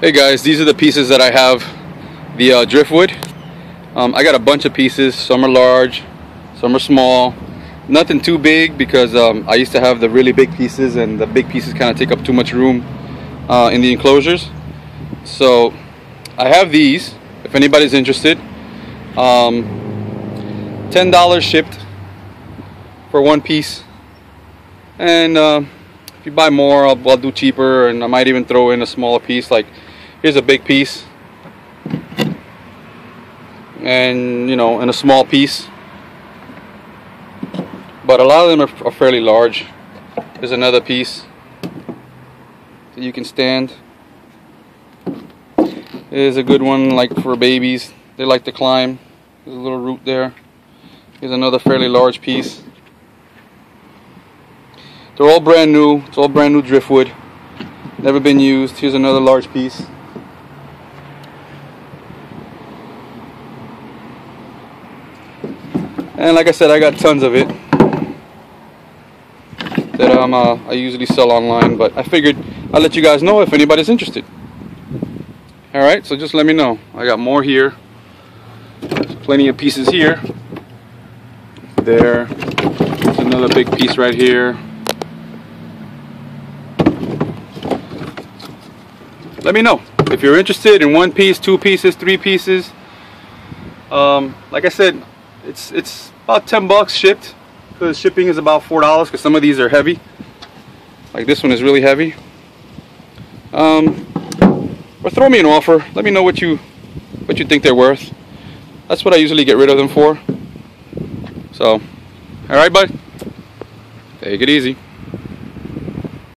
Hey guys, these are the pieces that I have the uh, driftwood. Um, I got a bunch of pieces. Some are large, some are small. Nothing too big because um, I used to have the really big pieces and the big pieces kind of take up too much room uh, in the enclosures. So I have these if anybody's interested. Um, $10 shipped for one piece. And uh, if you buy more, I'll, I'll do cheaper and I might even throw in a smaller piece. Like here's a big piece and you know, in a small piece. But a lot of them are, are fairly large. There's another piece that you can stand. Is a good one like for babies. They like to climb. There's a little root there. Here's another fairly large piece. They're all brand new. It's all brand new driftwood. Never been used. Here's another large piece. And like I said, I got tons of it that um, uh, I usually sell online. But I figured I'll let you guys know if anybody's interested. All right, so just let me know. I got more here. There's plenty of pieces here. There. There's another big piece right here. Let me know if you're interested in one piece, two pieces, three pieces. Um, like I said, it's it's about 10 bucks shipped because shipping is about four dollars because some of these are heavy. Like this one is really heavy. Um, or throw me an offer. Let me know what you what you think they're worth. That's what I usually get rid of them for. So alright bud. Take it easy